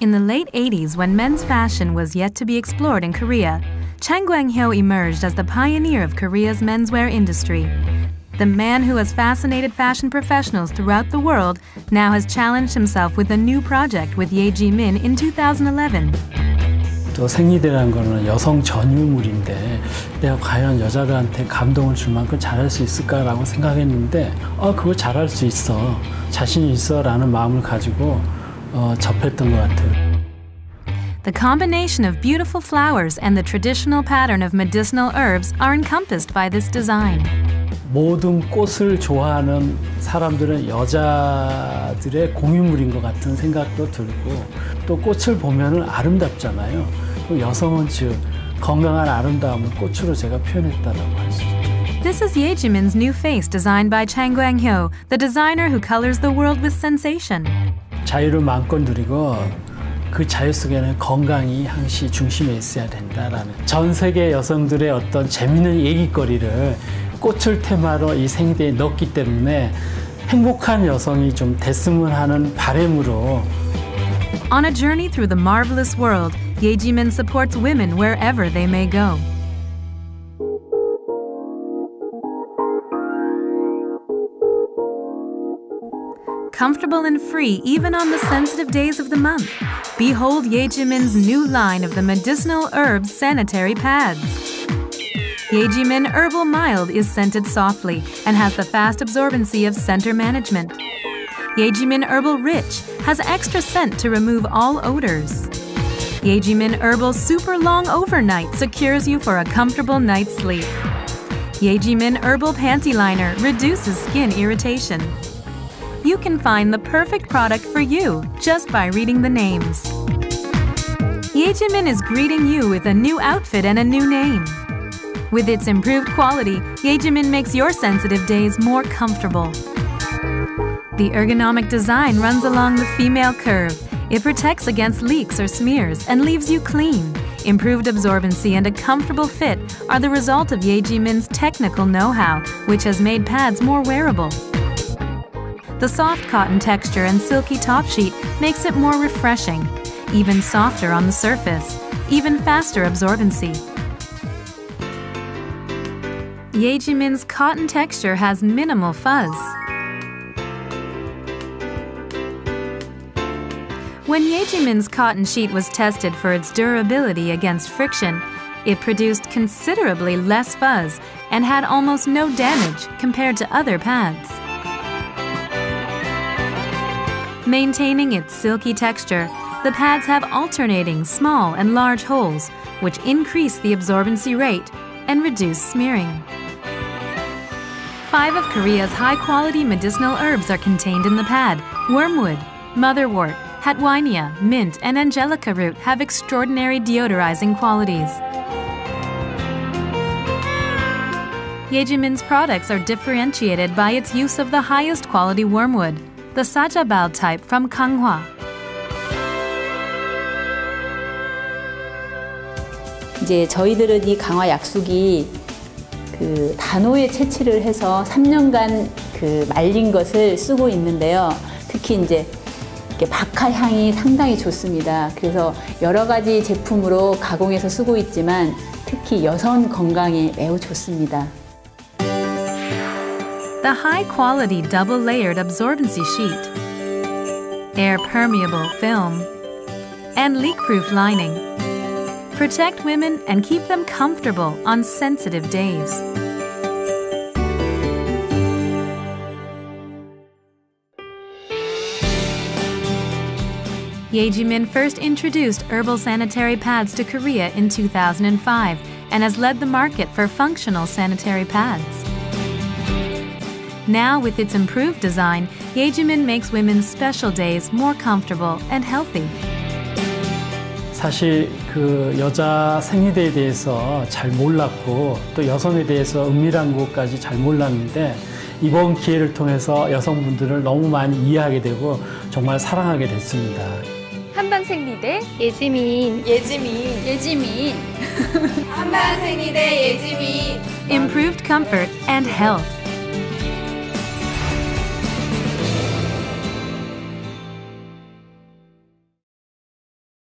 In the late 80s, when men's fashion was yet to be explored in Korea, Chang Gwang-hyo emerged as the pioneer of Korea's menswear industry. The man who has fascinated fashion professionals throughout the world now has challenged himself with a new project with Yejimiin in 2011. 또 생리대라는 거는 여성 전유물인데 내가 과연 여자들한테 감동을 줄 만큼 잘할 수 있을까라고 생각했는데 어 그거 잘할 수 있어 자신 있어라는 마음을 가지고 어, 접했던 것 같아요. The combination of beautiful flowers and the traditional pattern of medicinal herbs are encompassed by this design. 모든 꽃을 좋아하는 사람들은 여자들의 공유물인 것 같은 생각도 들고 또 꽃을 보면 아름답잖아요. 여성은 즉 건강한 아름다움을 꽃으로 제가 표현했다라고 할 수 있죠. This is Yejimiin's new face designed by Chang Guang-hyo, the designer who colors the world with sensation. 자유를 마음껏 누리고 그 자유 속에는 건강이 항시 중심에 있어야 된다라는 전 세계 여성들의 어떤 재밌는 얘기거리를 꽃을 테마로 이 생대에 넣었기 때문에 행복한 여성이 좀 됐으면 하는 바램으로 On a journey through the marvelous world, Ye Jimin supports women wherever they may go. Comfortable and free even on the sensitive days of the month. Behold Yejimiin's new line of the medicinal herbs sanitary pads. Yejimiin Herbal Mild is scented softly and has the fast absorbency of center management. Yejimiin Herbal Rich has extra scent to remove all odors. Yejimiin Herbal Super Long Overnight secures you for a comfortable night's sleep. Yejimiin Herbal Panty Liner reduces skin irritation you can find the perfect product for you just by reading the names. Yejimiin is greeting you with a new outfit and a new name. With its improved quality, Yejimiin makes your sensitive days more comfortable. The ergonomic design runs along the female curve. It protects against leaks or smears and leaves you clean. Improved absorbency and a comfortable fit are the result of Yejimiin's technical know-how, which has made pads more wearable. The soft cotton texture and silky top sheet makes it more refreshing, even softer on the surface, even faster absorbency. Yejimiin's cotton texture has minimal fuzz. When Yejimiin's cotton sheet was tested for its durability against friction, it produced considerably less fuzz and had almost no damage compared to other pads. Maintaining its silky texture, the pads have alternating small and large holes, which increase the absorbency rate and reduce smearing. Five of Korea's high-quality medicinal herbs are contained in the pad. Wormwood, motherwort, houttuynia, mint, and angelica root have extraordinary deodorizing qualities. Yejimiin's products are differentiated by its use of the highest quality wormwood, the Sajabal type from Ganghwa. 이제 저희들은 이 강화 약숙이 그 단호에 채취를 해서 3년간 그 말린 것을 쓰고 있는데요. 특히 이제 박하 향이 상당히 좋습니다. 그래서 여러 가지 제품으로 가공해서 쓰고 있지만 특히 여성 건강에 매우 좋습니다. The high-quality double-layered absorbency sheet, air-permeable film, and leak-proof lining protect women and keep them comfortable on sensitive days. Yejimiin first introduced herbal sanitary pads to Korea in 2005 and has led the market for functional sanitary pads. Now, with its improved design, Ye Jimin makes women's special days more comfortable and healthy. 사실 그 여자 생리대에 대해서 잘 몰랐고 또 여성에 대해서 은밀한 것까지 잘 몰랐는데 이번 기회를 통해서 여성분들을 너무 많이 이해하게 되고 정말 사랑하게 됐습니다. 한방 생리대 예지민 예지민 예지민 한방 생리대 예지민 Improved comfort and health.